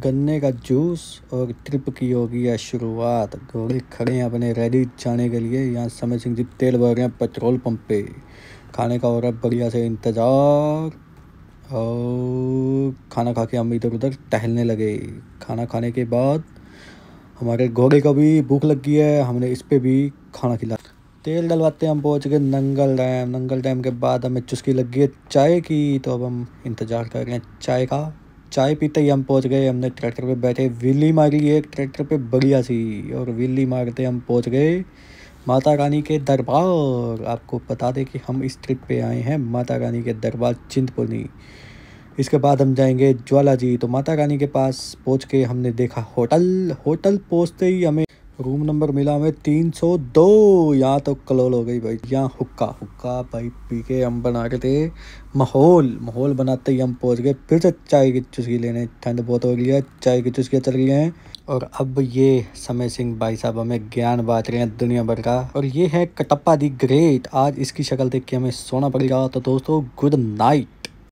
गन्ने का जूस और ट्रिप की होगी है शुरुआत। घोड़े खड़े हैं अपने रेडी जाने के लिए। यहाँ समय सिंह जी तेल भर रहे हैं, पेट्रोल पंप। पे खाने का हो रहा है बढ़िया से इंतज़ार। और खाना खा के हम इधर उधर टहलने लगे। खाना खाने के बाद हमारे घोड़े को भी भूख लग गई है। हमने इस पर भी खाना खिला। तेल डलवाते हम पहुँच गए नंगल डैम। नंगल डैम के बाद हमें चुस्की लग गई है चाय की। तो अब हम इंतज़ार कर रहे हैं चाय का। चाय पीते ही हम पहुँच गए, हमने ट्रैक्टर पे बैठे। विली मारी एक ट्रैक्टर पे बढ़िया सी, और विली मारते हम पहुँच गए माता रानी के दरबार। आपको बता दें कि हम इस ट्रिप पे आए हैं, माता रानी के दरबार चिंतपूर्णी। इसके बाद हम जाएँगे ज्वाला जी तो माता रानी के पास पहुँच के हमने देखा होटल। होटल पहुँचते ही हमें रूम नंबर मिला हमें तीन सौ दो। यहाँ तो कलोल हो गई भाई। यहाँ हुक्का। हुक्का भाई, पी के हम बना रहे थे माहौल। माहौल बनाते ही हम पहुँच गए। फिर से चाय की चुस्की लेने। ठंड बहुत हो गई है। चाय की चुस्कियाँ चल गई हैं। और अब ये समय सिंह भाई साहब हमें ज्ञान बांट रहे हैं दुनिया भर का। और ये है कटप्पा दी ग्रेट। आज इसकी शक्ल देख के हमें सोना पड़ेगा तो दोस्तों गुड नाइट